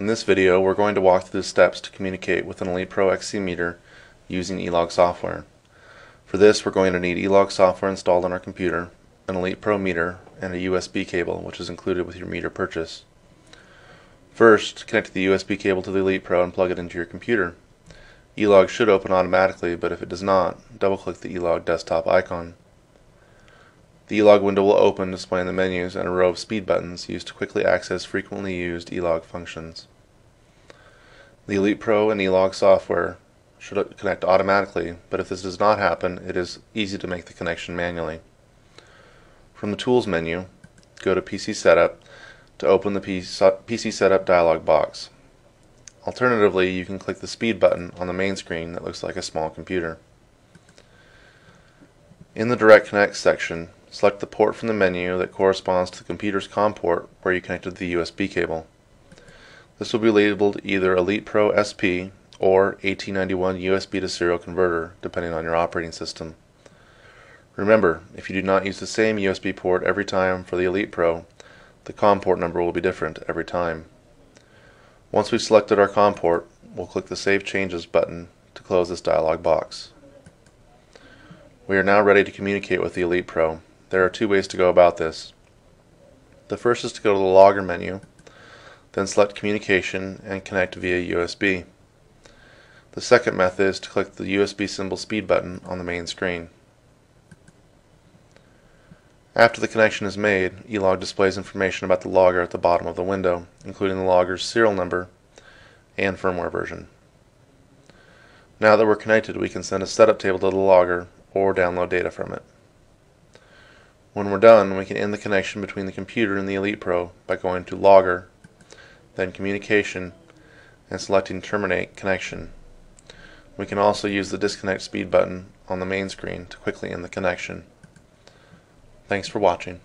In this video, we're going to walk through the steps to communicate with an Elite Pro XC meter using eLog software. For this, we're going to need eLog software installed on our computer, an Elite Pro meter, and a USB cable, which is included with your meter purchase. First, connect the USB cable to the Elite Pro and plug it into your computer. eLog should open automatically, but if it does not, double-click the eLog desktop icon. The eLog window will open displaying the menus and a row of speed buttons used to quickly access frequently used eLog functions. The Elite Pro and eLog software should connect automatically, but if this does not happen, it is easy to make the connection manually. From the Tools menu, go to PC Setup to open the PC Setup dialog box. Alternatively, you can click the Speed button on the main screen that looks like a small computer. In the Direct Connect section, Select the port from the menu that corresponds to the computer's COM port where you connected the USB cable. This will be labeled either Elite Pro SP or AT91 USB to serial converter, depending on your operating system. Remember, if you do not use the same USB port every time for the Elite Pro, the COM port number will be different every time. Once we've selected our COM port, we'll click the Save Changes button to close this dialog box. We are now ready to communicate with the Elite Pro. There are two ways to go about this. The first is to go to the logger menu, then select communication and connect via USB. The second method is to click the USB symbol speed button on the main screen. After the connection is made, eLog displays information about the logger at the bottom of the window, including the logger's serial number and firmware version. Now that we're connected, we can send a setup table to the logger or download data from it. When we're done, we can end the connection between the computer and the Elite Pro by going to Logger, then Communication, and selecting Terminate Connection. We can also use the Disconnect Speed button on the main screen to quickly end the connection. Thanks for watching.